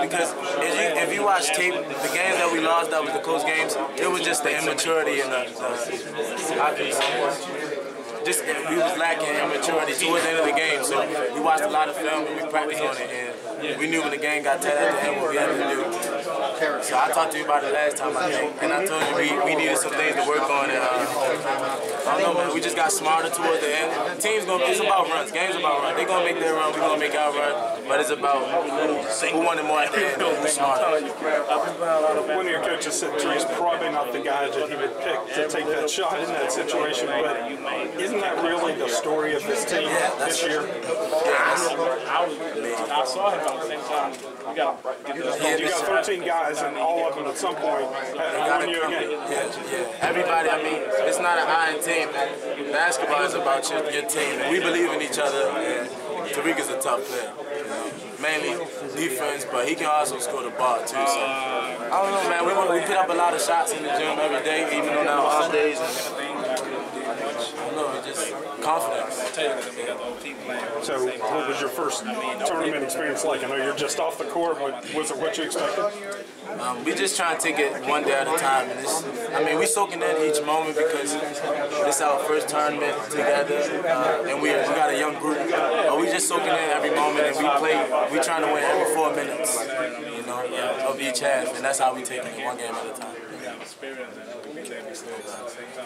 Because if you, if you watch tape, the games that we lost, that was the close games, it was just the immaturity and the, the just we was lacking immaturity towards the end of the game. So we watched a lot of film and we practiced on it, and we knew when the game got tight at the end what we had to do. So I talked to you about it last time, I think, and I told you we, we needed some things to work on. And uh, I don't know, man. We just got smarter towards the end. Teams gonna it's about runs. Games about runs. They're gonna make their run. We're gonna make our run. But it's about who wanted more at the end. Who's smarter. One of your coaches said Dre's probably not the guy that he would pick to take that shot in that situation, but isn't that really the story of this team Yeah, this that's- year? I saw him at the same time. We got to get this. You got 13 guys, and all of them at some point have won you game. Yeah, yeah. Everybody, I mean, it's not an iron team. Basketball is about your, your team. We believe in each other. And Tarik is a tough player. Mainly defense, but he can also score the ball too. So I don't know, man. We, we put up a lot of shots in the gym every day, even on our off days. And, I don't know, it's just confidence. So, what was your first tournament experience like? I know you're just off the court, but was it what you expected? Um, we just trying to take it one day at a time. And it's, I mean, we're soaking in each moment because this our first tournament together, uh, and we, we got a young group. But we just soaking in every moment, and we play. We trying to win every four minutes, you know, of each half, and that's how we take it one game at a time.